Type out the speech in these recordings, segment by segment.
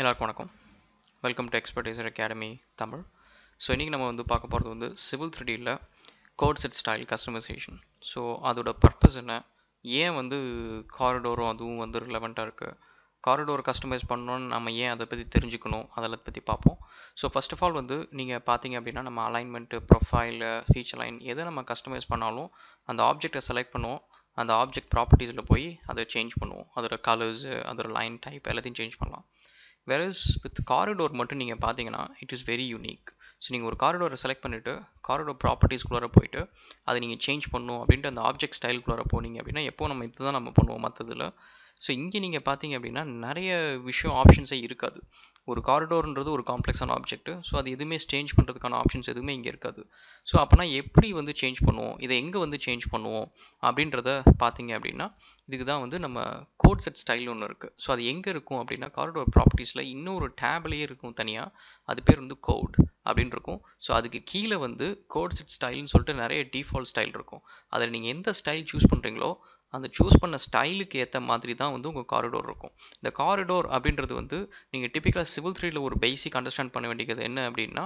எல்லாருக்கும் வணக்கம். Welcome to Expertiser Academy Tamil. So இன்றைக்கி நம்ம வந்து பார்க்க போகிறது வந்து civil த்ரீடியில் code set style customization so அதோட பர்பஸ் என்ன? ஏன் வந்து காரிடோரும் அதுவும் வந்து ரிலவெண்ட்டாக இருக்குது காரிடோர் கஸ்டமைஸ் பண்ணணும்னு நம்ம ஏன் அதை பற்றி தெரிஞ்சுக்கணும்? அதெல்லாம் பற்றி பார்ப்போம். ஸோ ஃபர்ஸ்ட் ஆஃப் ஆல் வந்து நீங்கள் பார்த்தீங்க அப்படின்னா நம்ம அலைன்மெண்ட்டு ப்ரொஃபைலு ஃபீச்சர் லைன் எதை நம்ம கஸ்டமைஸ் பண்ணாலும் அந்த ஆப்ஜெக்டை செலக்ட் பண்ணுவோம். அந்த ஆப்ஜெக்ட் ப்ராப்பர்ட்டிஸில் போய் அதை சேஞ்ச் பண்ணுவோம். அதோட கலர்ஸு அதோட லைன் டைப் எல்லாத்தையும் சேஞ்ச் பண்ணலாம். வெரஸ் வித் காரிடோர் மட்டும் நீங்கள் பார்த்தீங்கன்னா it is very unique so நீங்கள் ஒரு காரிடோரை செலக்ட் பண்ணிவிட்டு காரிடோர் ப்ராப்பர்ட்டிஸ்குள்ளார போயிட்டு அதை நீங்கள் சேஞ்ச் பண்ணணும் அப்படின்ட்டு அந்த ஆப்ஜெக்ட் ஸ்டைலுக்குள்ளார போனீங்க அப்படின்னா எப்போ நம்ம இதுதான் நம்ம பண்ணுவோம். மற்றதில் ஸோ இங்கே நீங்கள் பார்த்தீங்க அப்படின்னா நிறைய விஷயம் ஆப்ஷன்ஸே இருக்காது. ஒரு காரிடோர்ன்றது ஒரு காம்ப்ளெக்ஸான ஆப்ஜெக்ட் ஸோ அது எதுவுமே சேஞ்ச் பண்ணுறதுக்கான ஆப்ஷன்ஸ் எதுவுமே இங்கே இருக்காது. ஸோ அப்போனா எப்படி வந்து சேஞ்ச் பண்ணுவோம்? இதை எங்கே வந்து சேஞ்ச் பண்ணுவோம்? அப்படின்றத பார்த்தீங்க அப்படின்னா இதுக்கு தான் வந்து நம்ம கோட் செட் ஸ்டைல் ஒன்று இருக்குது ஸோ அது எங்கே இருக்கும் அப்படின்னா காரிடோர் ப்ராப்பர்ட்டிஸில் இன்னொரு டேப்லேயே இருக்கும் தனியாக அது பேர் வந்து கோட் அப்படின்னு இருக்கும். ஸோ அதுக்கு கீழே வந்து கோட் செட் ஸ்டைல்னு சொல்லிட்டு நிறைய டிஃபால்ட் ஸ்டைல் இருக்கும். அதில் நீங்கள் எந்த ஸ்டைல் சூஸ் பண்ணுறீங்களோ அந்த சூஸ் பண்ண ஸ்டைலுக்கு ஏற்ற மாதிரி தான் வந்து உங்கள் காரிடோர் இருக்கும். இந்த காரிடோர் அப்படின்றது வந்து நீங்கள் டிப்பிக்கலாக சிவில் த்ரீயில் ஒரு பேசிக் அண்டர்ஸ்டாண்ட் பண்ண வேண்டியது என்ன அப்படின்னா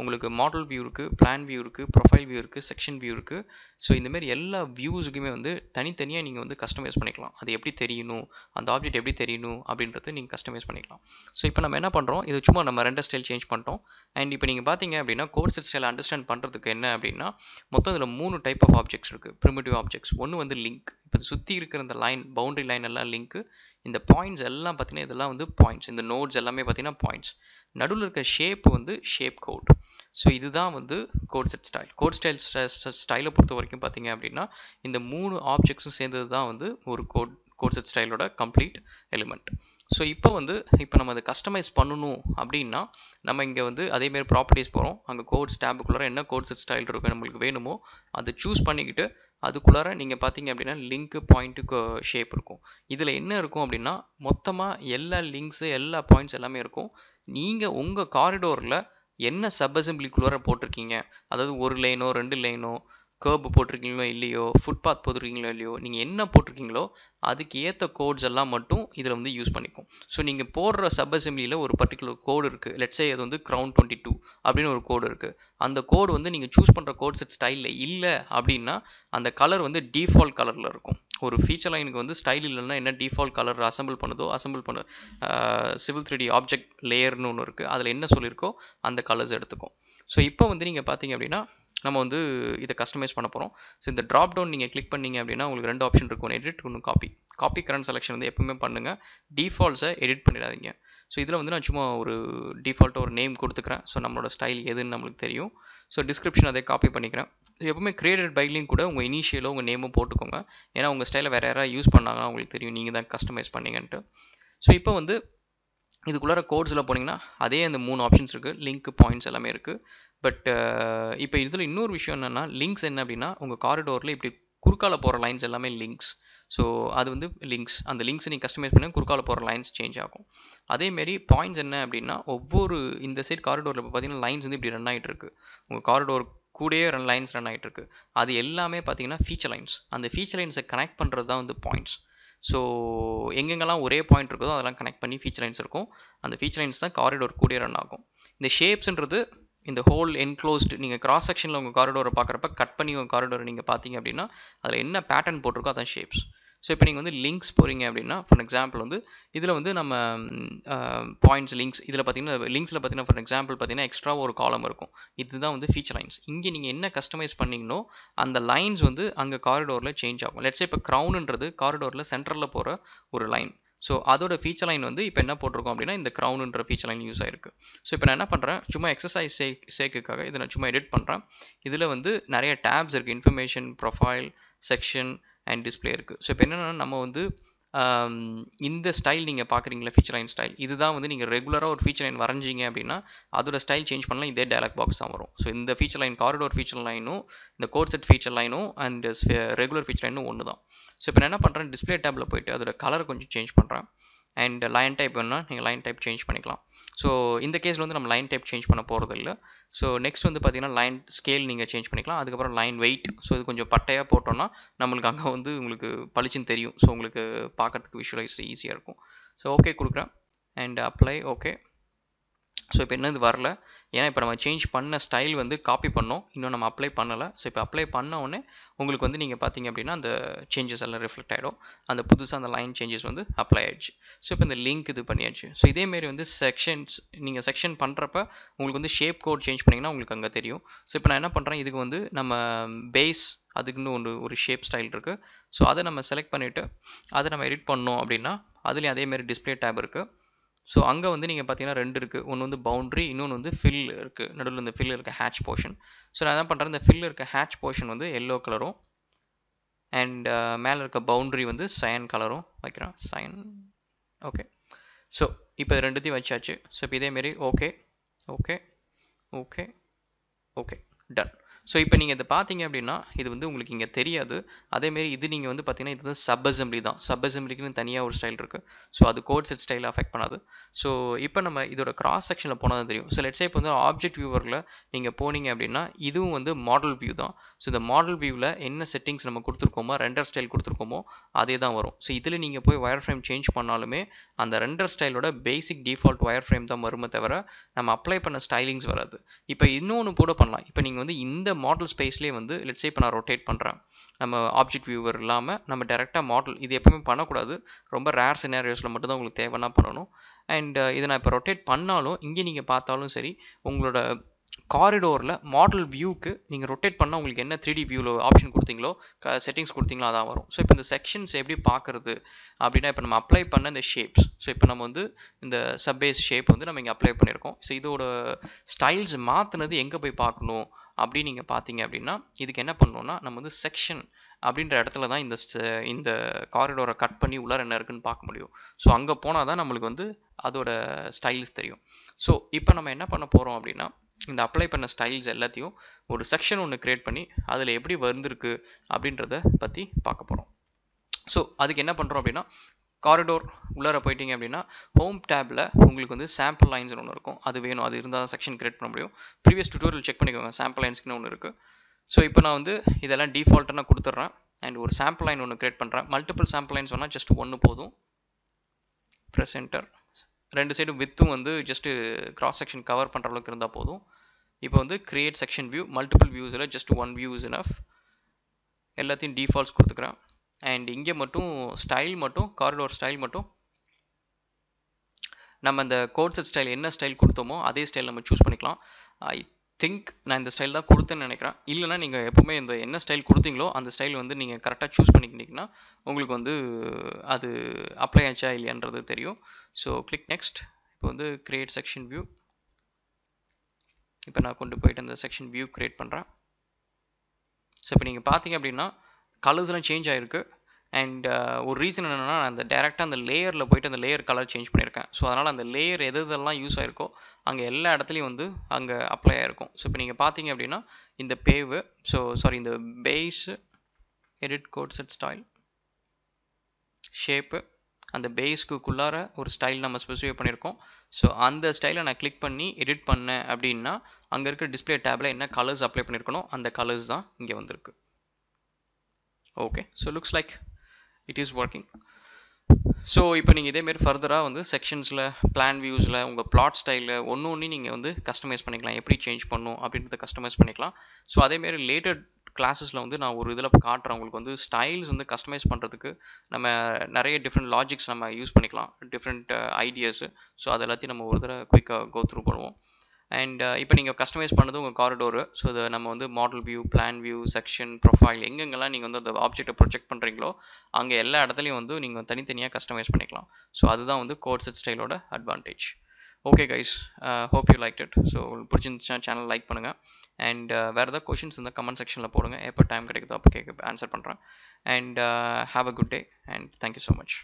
உங்களுக்கு மாடல் வியூ இருக்குது பிளான் வியூ இருக்குது ப்ரொஃபைல் வியூ இருக்குது செக்ஷன் வியூ இருக்குது ஸோ இந்தமாரி எல்லா வியூஸுக்குமே வந்து தனித்தனியாக நீங்கள் வந்து கஸ்டமைஸ் பண்ணிக்கலாம். அது எப்படி தெரியணும் அந்த ஆப்ஜெக்ட் எப்படி தெரியணும் அப்படின்றது நீங்கள் கஸ்டமைஸ் பண்ணிக்கலாம். ஸோ இப்போ நம்ம என்ன பண்ணுறோம் இது சும்மா நம்ம ரெண்டு ஸ்டைல் சேஞ்ச் பண்ணிட்டோம். அண்ட் இப்போ நீங்கள் பார்த்தீங்க அப்படின்னா கோர்ஸ் ஸ்டைல் அண்டர்ஸ்டாண்ட் பண்ணுறதுக்கு என்ன அப்படின்னா மொத்தம் இதில் மூணு டைப் ஆஃப் ஆப்ஜெக்ட்ஸ் இருக்குது ப்ரிமிட்டிவ் ஆப்ஜெக்ட்ஸ் ஒன்று வந்து லிங்க் இப்போ சுற்றி இருக்கிற இந்த லைன் பவுண்டரி லைன் எல்லாம் லிங்க்கு இந்த பாயிண்ட்ஸ் எல்லாம் பார்த்தீங்கன்னா இதெல்லாம் வந்து பாயிண்ட்ஸ் இந்த நோட்ஸ் எல்லாமே பார்த்தீங்கன்னா பாயிண்ட்ஸ் நடுவில் இருக்க ஷேப் வந்து ஷேப் கோட் ஸோ இதுதான் வந்து code set style code style ஸ்டைலை பொறுத்த வரைக்கும் பார்த்தீங்க அப்படின்னா இந்த மூணு ஆப்ஜெக்ட்ஸும் சேர்ந்தது தான் வந்து ஒரு கோட் கோட் செட் ஸ்டைலோட கம்ப்ளீட் எலிமெண்ட் ஸோ இப்போ வந்து இப்போ நம்ம அதை கஸ்டமைஸ் பண்ணணும் அப்படின்னா நம்ம இங்கே வந்து அதேமாரி ப்ராப்பர்ட்டிஸ் போகிறோம் அங்கே கோட்ஸ் டேபுக்குள்ளே என்ன கோட் செட் ஸ்டைல் இருக்கும் நம்மளுக்கு வேணுமோ அதை சூஸ் பண்ணிக்கிட்டு அதுக்குள்ளார நீங்கள் பார்த்தீங்க அப்படின்னா லிங்க்கு பாயிண்ட்டுக்கு ஷேப் இருக்கும். இதில் என்ன இருக்கும் அப்படின்னா மொத்தமாக எல்லா லிங்க்ஸு எல்லா பாயிண்ட்ஸ் எல்லாமே இருக்கும். நீங்கள் உங்கள் காரிடோரில் என்ன சப் அசம்பிளிக்குள்ளார போட்டிருக்கீங்க? அதாவது ஒரு லைனோ ரெண்டு லைனோ கேர்ப் போட்டிருக்கீங்களோ இல்லையோ ஃபுட்பாத் போட்டிருக்கீங்களோ இல்லையோ நீங்கள் என்ன போட்டிருக்கீங்களோ அதுக்கு ஏற்ற கோட்ஸ் எல்லாம் மட்டும் இதில் வந்து யூஸ் பண்ணிக்கும். ஸோ நீங்கள் போடுற சப் அசம்பிளியில் ஒரு பர்டிகுலர் கோடு இருக்குது லெட்ஸே அது வந்து க்ரௌன் டுவெண்ட்டி டூ அப்படின்னு ஒரு கோடு இருக்குது அந்த கோடு வந்து நீங்கள் சூஸ் பண்ணுற கோட் செட் ஸ்டைலில் இல்லை அப்படின்னா அந்த கலர் வந்து டிஃபால்ட் கலரில் இருக்கும். ஒரு ஃபீச்சர் லைனுக்கு வந்து ஸ்டைல் இல்லைன்னா என்ன டிஃபால்ட் கலர் அசம்பிள் பண்ணுதோ அசம்பிள் பண்ணு சிவில் த்ரீ டி ஆப்ஜெக்ட் லேயர்னு ஒன்று இருக்குது அதில் என்ன சொல்லியிருக்கோ அந்த கலர்ஸ் எடுத்துக்கும். ஸோ இப்போ வந்து நீங்கள் பார்த்தீங்க அப்படின்னா நம்ம வந்து இதை கஸ்டமைஸ் பண்ண போகிறோம் ஸோ இந்த ட்ராப் டவுன் நீங்கள் கிளிக் பண்ணீங்க அப்படின்னா உங்களுக்கு ரெண்டு ஆப்ஷன் இருக்கும். ஒன்று எடிட் ஒன்று காப்பி காப்பி கரண்ட் செலெக்ஷன் வந்து எப்பவுமே பண்ணுங்கள் டிஃபால்ட்ஸை எடிட் பண்ணிடாதீங்க. ஸோ இதில் வந்து நான் சும்மா ஒரு டிஃபால்ட்டாக ஒரு நேம் கொடுத்துக்கிறேன். ஸோ நம்மளோட ஸ்டைல் எதுன்னு நம்மளுக்கு தெரியும். ஸோ டிஸ்கிரிப்ஷன் அதை காப்பி பண்ணிக்கிறேன். எப்பவுமே கிரியேட்டட் பைலையும் கூட உங்கள் இனிஷியலோ உங்கள் நேமும் போட்டுக்கோங்க. ஏன்னா உங்கள் ஸ்டைலை வேறு யாராவது யூஸ் பண்ணாங்கன்னா உங்களுக்கு தெரியும். நீங்கள் தான் கஸ்டமைஸ் பண்ணீங்கன்ட்டு. ஸோ இப்போ வந்து இதுக்குள்ளார கோட்ஸில் போனீங்கன்னா அதே அந்த மூணு ஆப்ஷன்ஸ் இருக்குது லிங்க் பாயிண்ட்ஸ் எல்லாமே இருக்குது பட் uh, இப்போ இதில் இன்னொரு விஷயம் என்னென்னா லிங்க்ஸ் என்ன அப்படின்னா உங்கள் காரிடோரில் இப்படி குறுக்கால போகிற லைன்ஸ் எல்லாமே லிங்க்ஸ் ஸோ அது வந்து லிங்க்ஸ் அந்த லிங்க்ஸை நீங்கள் கஸ்டமைஸ் பண்ணி குறுக்கால போகிற லைன்ஸ் சேஞ்ச் ஆகும். அதேமாரி பாயிண்ட்ஸ் என்ன அப்படின்னா ஒவ்வொரு இந்த சைட் காரிடோரில் இப்போ பார்த்தீங்கன்னா லைன்ஸ் வந்து இப்படி ரன் ஆகிட்டு இருக்கு. உங்கள் காரிடோர் கூடயே ரன் லைன்ஸ் ரன் ஆகிட்டு இருக்கு. அது எல்லாமே பார்த்தீங்கன்னா ஃபீச்சர் லைன்ஸ் அந்த ஃபீச்சர் லைன்ஸை கனெக்ட் பண்ணுறது தான் வந்து பாயிண்ட்ஸ் ஸோ எங்கெங்கெல்லாம் ஒரே பாயிண்ட் இருக்குதோ அதெல்லாம் கனெக்ட் பண்ணி ஃபீச்சர் லைன்ஸ் இருக்கும். அந்த ஃபீச்சர் லைன்ஸ் தான் காரிடோர் கூடயே ரன் ஆகும். இந்த ஷேப்ஸ்ன்றது இந்த ஹோல் என்க்ளோஸ்டு நீங்கள் கிராஸ் செக்ஷனில் உங்கள் காரிடோரை பார்க்குறப்ப கட் பண்ணி உங்கள் காரிடோரை நீங்கள் பார்த்தீங்க அப்படின்னா அதில் என்ன பேட்டர்ன் போட்டிருக்கோ அதான் ஷேப்ஸ் ஸோ இப்போ நீங்கள் வந்து லிங்க்ஸ் போகிறீங்க அப்படின்னா ஃபார் எக்ஸாம்பிள் வந்து இதில் வந்து நம்ம பாயிண்ட்ஸ் லிங்க்ஸ் இதில் பார்த்தீங்கன்னா லிங்க்ஸில் பார்த்தீங்கன்னா ஃபார் எக்ஸாம்பிள் பார்த்தீங்கன்னா எக்ஸ்ட்ரா ஒரு காலம் இருக்கும். இதுதான் வந்து ஃபீச்சர் லைன்ஸ் இங்கே நீங்கள் என்ன கஸ்டமைஸ் பண்ணிங்கனோ அந்த லைன்ஸ் வந்து அங்கே காரிடோரில் சேஞ்ச் ஆகும். லெட்ஸ் இப்போ க்ரௌனுன்றது காரிடோரில் சென்டரில் போகிற ஒரு லைன் ஸோ அதோட ஃபீச்சர் லைன் வந்து இப்போ என்ன போட்டிருக்கோம் அப்படின்னா இந்த க்ரௌனுன்ற ஃபீச்சர் லைன் யூஸ் ஆயிருக்கு. ஸோ இப்போ நான் என்ன பண்ணுறேன் சும்மா எக்ஸசைஸ் சே சேக்குக்காக இதை நான் சும்மா எடிட் பண்ணுறேன் இதில் வந்து நிறைய டேப்ஸ் இருக்குது information profile section and display இருக்குது ஸோ இப்போ என்னென்னா நம்ம வந்து இந்த ஸ்டைல் நீங்கள் பார்க்குறீங்களா ஃபீச்சர் லைன் ஸ்டைல் இதுதான் வந்து நீங்கள் ரெகுலராக ஒரு ஃபீச்சர் லைன் வரைஞ்சிங்க அப்படின்னா அதோட ஸ்டைல் சேஞ்ச் பண்ணலாம். இதே டேலக் பாக்ஸ் தான் வரும். ஸோ இந்த ஃபீச்சர் லைன் காரிடோர் ஃபீச்சர் லைனும் இந்த கோட் செட் ஃபீச்சர் லைனும் அண்ட் ரெகுலர் ஃபீச்சர் லைனும் ஒன்று தான் ஸோ இப்போ நான் என்ன பண்ணுறேன் டிஸ்பிளே டேப்பில் போயிட்டு அதோட கலரை கொஞ்சம் சேஞ்ச் பண்ணுறேன் அண்ட் லைன் டைப் வேணுன்னா நீங்கள் லைன் டைப் சேஞ்ச் பண்ணிக்கலாம். ஸோ இந்த கேஸில் வந்து நம்ம லைன் டைப் சேஞ்ச் பண்ண போகிறது இல்லை ஸோ நெக்ஸ்ட் வந்து பார்த்திங்கன்னா லைன் ஸ்கேல் நீங்கள் சேஞ்ச் பண்ணிக்கலாம். அதுக்கப்புறம் லைன் வெயிட் ஸோ இது கொஞ்சம் பட்டையாக போட்டோன்னா நம்மளுக்கு அங்கே வந்து உங்களுக்கு பளிச்சுன்னு தெரியும். ஸோ உங்களுக்கு பார்க்குறதுக்கு விஷுவலைஸ் ஈஸியாக இருக்கும். ஸோ ஓகே கொடுக்குறேன். அண்ட் அப்ளை ஓகே ஸோ இப்போ என்னது வரல? ஏன்னா இப்போ நம்ம சேஞ்ச் பண்ண ஸ்டைல் வந்து காப்பி பண்ணோம். இன்னும் நம்ம அப்ளை பண்ணலை. ஸோ இப்போ அப்ளை பண்ண உடனே உங்களுக்கு வந்து நீங்கள் பார்த்தீங்க அப்படின்னா அந்த சேஞ்சஸ் எல்லாம் ரிஃப்ளெக்ட் ஆகிடும் அந்த புதுசாக அந்த லைன் சேஞ்சஸ் வந்து அப்ளை ஆயிடுச்சு. ஸோ இப்போ இந்த லிங்க் இது பண்ணியாச்சு. ஸோ இதேமாரி வந்து செக்ஷன்ஸ் நீங்கள் செக்ஷன் பண்ணுறப்ப உங்களுக்கு வந்து ஷேப் கோட் சேஞ்ச் பண்ணிங்கன்னா உங்களுக்கு அங்கே தெரியும். ஸோ இப்போ நான் என்ன பண்ணுறேன் இதுக்கு வந்து நம்ம பேஸ் அதுக்குன்னு ஒன்று ஒரு ஷேப் ஸ்டைல் இருக்குது ஸோ அதை நம்ம செலக்ட் பண்ணிவிட்டு அதை நம்ம எடிட் பண்ணோம் அப்படின்னா அதுலேயும் அதேமாரி டிஸ்பிளே டேப் இருக்குது ஸோ அங்கே வந்து நீங்கள் பார்த்தீங்கன்னா ரெண்டு இருக்குது ஒன்று வந்து பவுண்ட்ரி இன்னொன்று வந்து ஃபில் இருக்குது நடுவில் இந்த ஃபில் இருக்க ஹேட்ச் போர்ஷன் ஸோ நான் என்ன பண்ணுறேன் இந்த ஃபில் இருக்க ஹேட்ச் போர்ஷன் வந்து எல்லோ கலரும் அண்ட் மேலே இருக்க பவுண்ட்ரி வந்து சயன் கலரும் வைக்கிறேன். சயன் ஓகே ஸோ இப்போ ரெண்டுத்தையும் வச்சாச்சு. ஸோ இப்போ இதேமாரி okay okay okay okay done so இப்போ நீங்கள் இதை பார்த்தீங்க அப்படின்னா இது வந்து உங்களுக்கு இங்கே தெரியாது. அதேமாரி இது நீங்கள் வந்து பார்த்தீங்கன்னா இது வந்து சப் அசம்பிளி தான். சப் அசம்பிளிக்குன்னு தனியாக ஒரு ஸ்டைல் இருக்குது ஸோ அது கோட் செட் ஸ்டைல் அஃபெக்ட் பண்ணாது. ஸோ இப்போ நம்ம இதோட கிராஸ் செக்ஷனில் போனால் தான் தெரியும். ஸோ லெட்ஸே இப்போ வந்து ஆப்ஜெக்ட் வியூவரில் நீங்கள் போனீங்க அப்படின்னா இதுவும் வந்து மாடல் வியூ தான். ஸோ இந்த மாடல் வியூவில் என்ன செட்டிங்ஸ் நம்ம கொடுத்துருக்கோமோ ரெண்டர் ஸ்டைல் கொடுத்துருக்கோமோ அதே தான் வரும். ஸோ இதில் நீங்கள் போய் ஒயர் ஃப்ரேம் சேஞ்ச் பண்ணாலுமே அந்த ரெண்டர் ஸ்டைலோட பேசிக் டிஃபால்ட் ஒயர் ஃப்ரேம் தான் வருமே தவிர நம்ம அப்ளை பண்ண ஸ்டைலிங்ஸ் வராது. இப்போ இன்னொன்று கூட பண்ணலாம். இப்போ நீங்கள் வந்து இந்த மாடல் ஸ்பேஸ்லேயே வந்து லெட்ஸே இப்போ நான் ரொட்டேட் பண்ணுறேன் நம்ம ஆப்ஜெக்ட் வியூவர் இல்லாமல் நம்ம டேரெக்டாக மாடல் இது எப்பவுமே பண்ணக்கூடாது. ரொம்ப ரேர் சினாரியோஸில் மட்டும்தான் உங்களுக்கு தேவைன்னா பண்ணணும். அண்ட் இதை நான் இப்போ ரொட்டேட் பண்ணாலும் இங்கே நீங்கள் பார்த்தாலும் சரி உங்களோட காரிடோரில் மாடல் வியூக்கு நீங்கள் ரொட்டேட் பண்ணால் உங்களுக்கு என்ன த்ரீ டி வியூவில் ஆப்ஷன் கொடுத்தீங்களோ செட்டிங்ஸ் கொடுத்தீங்களோ அதான் வரும். ஸோ இப்போ இந்த செக்ஷன்ஸ் எப்படி பார்க்குறது அப்படின்னா இப்போ நம்ம அப்ளை பண்ண இந்த ஷேப்ஸ் ஸோ இப்போ நம்ம வந்து இந்த சப்பேஸ் ஷேப் வந்து நம்ம இங்கே அப்ளை பண்ணியிருக்கோம். ஸோ இதோட ஸ்டைல்ஸ் மாற்றினது எங்கே போய் பார்க்கணும்? அப்படி நீங்கள் பார்த்தீங்க அப்படின்னா இதுக்கு என்ன பண்ணோன்னா நம்ம வந்து செக்ஷன் அப்படின்ற இடத்துல தான் இந்த இந்த காரிடோரை கட் பண்ணி உள்ளார என்ன இருக்குன்னு பார்க்க முடியும். ஸோ அங்கே போனால் தான் நம்மளுக்கு வந்து அதோட ஸ்டைல்ஸ் தெரியும். ஸோ இப்போ நம்ம என்ன பண்ண போகிறோம் அப்படின்னா இந்த அப்ளை பண்ண ஸ்டைல்ஸ் எல்லாத்தையும் ஒரு செக்ஷன் ஒன்று க்ரியேட் பண்ணி அதில் எப்படி வந்திருக்கு அப்படின்றத பற்றி பார்க்க போகிறோம் ஸோ அதுக்கு என்ன பண்ணுறோம் அப்படின்னா காரிடோர் உள்ளார போயிட்டீங்க அப்படின்னா ஹோம் டேப்பில் உங்களுக்கு வந்து சாம்பிள் லைன்ஸ் ஒன்று இருக்கும். அது வேணும். அது இருந்தால் தான் செக்ஷன் கிரியேட் பண்ண முடியும். ப்ரீவியஸ் டுட்டோரியல் செக் பண்ணிக்கோங்க. சாம்பிள் லைன்ஸ்க்குன்னு ஒன்று இருக்குது ஸோ இப்போ நான் வந்து இதெல்லாம் டிஃபால்ட்டாக நான் கொடுத்துட்றேன். அண்ட் ஒரு சாம்பிள் லைன் ஒன்று கிரியேட் பண்ணுறேன் மல்டிபிள் சாம்பிள் லைன் சொன்னால் ஜஸ்ட் ஒன்று போதும். ப்ரெசென்டர் ரெண்டு சைடும் வித்தும் வந்து ஜஸ்ட்டு கிராஸ் செக்ஷன் கவர் பண்ணுற அளவுக்கு இருந்தால் போதும். இப்போ வந்து கிரியேட் செக்ஷன் வியூ மல்டிபிள் வியூஸில் ஜஸ்ட் ஒன் வியூஸ் இனஃப் எல்லாத்தையும் டிஃபால்ட்ஸ் கொடுத்துக்கிறேன். அண்ட் இங்கே மட்டும் ஸ்டைல் மட்டும் காரிடோர் ஸ்டைல் மட்டும் நம்ம அந்த கோட் செட் ஸ்டைல் என்ன ஸ்டைல் கொடுத்தோமோ அதே ஸ்டைல் நம்ம சூஸ் பண்ணிக்கலாம். ஐ திங்க் நான் இந்த ஸ்டைல் தான் கொடுத்தேன்னு நினைக்கிறேன். இல்லைனா நீங்கள் எப்போவுமே இந்த என்ன ஸ்டைல் கொடுத்தீங்களோ அந்த ஸ்டைல் வந்து நீங்கள் கரெக்டாக சூஸ் பண்ணிக்கிட்டீங்கன்னா உங்களுக்கு வந்து அது அப்ளை ஆச்சா இல்லையான்றது தெரியும். ஸோ கிளிக் நெக்ஸ்ட் இப்போ வந்து கிரியேட் செக்ஷன் வியூ இப்போ நான் கொண்டு போயிட்டு அந்த செக்ஷன் வியூ கிரியேட் பண்ணுறேன் ஸோ இப்போ நீங்கள் பார்த்தீங்க அப்படின்னா கலர்ஸ்லாம் சேஞ்ச் ஆகிருக்கு அண்ட் uh, ஒரு ரீசன் என்னென்னா அந்த டேரெக்டாக அந்த லேயரில் போயிட்டு அந்த லேயர் கலர் சேஞ்ச் பண்ணியிருக்கேன் ஸோ அதனால் அந்த லேயர் எது எதெல்லாம் யூஸ் ஆகிருக்கோ அங்கே எல்லா இடத்துலையும் வந்து அங்கே அப்ளை ஆகிருக்கும் ஸோ இப்போ நீங்கள் பார்த்தீங்க அப்படின்னா இந்த பேவு ஸோ சாரி இந்த base edit code set style shape அந்த பேஸ்க்குள்ளார ஒரு ஸ்டைல் நம்ம ஸ்பெசிஃபை பண்ணியிருக்கோம் ஸோ அந்த ஸ்டைலை நான் கிளிக் பண்ணி எடிட் பண்ணேன் அப்படின்னா அங்கே இருக்கிற டிஸ்பிளே டேப்பில் என்ன கலர்ஸ் அப்ளை பண்ணியிருக்கணும் அந்த கலர்ஸ் தான் இங்கே வந்திருக்கு. Okay so looks like it is working so இப்போ நீங்கள் இதேமாரி ஃபர்தராக வந்து செக்ஷன்ஸில் பிளான் வியூஸில் உங்கள் பிளாட் ஸ்டைலில் ஒன்று ஒன்று நீங்கள் வந்து கஸ்டமைஸ் பண்ணிக்கலாம். எப்படி சேஞ்ச் பண்ணும் அப்படின்றத கஸ்டமைஸ் பண்ணிக்கலாம். ஸோ அதேமாரி லேட்டட் கிளாஸஸில் வந்து நான் ஒரு இதில் காட்டுறேன். உங்களுக்கு வந்து ஸ்டைல்ஸ் வந்து கஸ்டமைஸ் பண்ணுறதுக்கு நம்ம நிறைய டிஃப்ரெண்ட் லாஜிக்ஸ் நம்ம யூஸ் பண்ணிக்கலாம். டிஃப்ரெண்ட் ஐடியாஸு uh, ஸோ அது எல்லாத்தையும் நம்ம ஒரு தடவை குயிக்காக கோ த்ரூ பண்ணுவோம். அண்ட் இப்போ நீங்கள் கஸ்டமைஸ் பண்ணது உங்கள் காரிடோரு ஸோ இதை நம்ம வந்து model view plan view section profile எங்கெங்கெல்லாம் நீங்கள் வந்து அந்த ஆப்ஜெக்ட்டை ப்ரொஜெக்ட் பண்ணுறீங்களோ அங்கே எல்லா இடத்துலையும் வந்து நீங்கள் தனித்தனியாக கஸ்டமைஸ் பண்ணிக்கலாம். ஸோ அதுதான் வந்து code set ஸ்டைலோட advantage okay guys hope you like it so உங்களுக்கு பிடிச்சிருந்துச்சுன்னா சேனல் லைக் பண்ணுங்கள் அண்ட் uh, வேறு ஏதாவது கொஷின்ஸ் இருந்தால் கமெண்ட் செக்ஷனில் போடுங்க. எப்போ டைம் கிடைக்குதோ அப்போ கேட்க ஆன்சர் பண்ணுறேன் and have a good day and thank you so much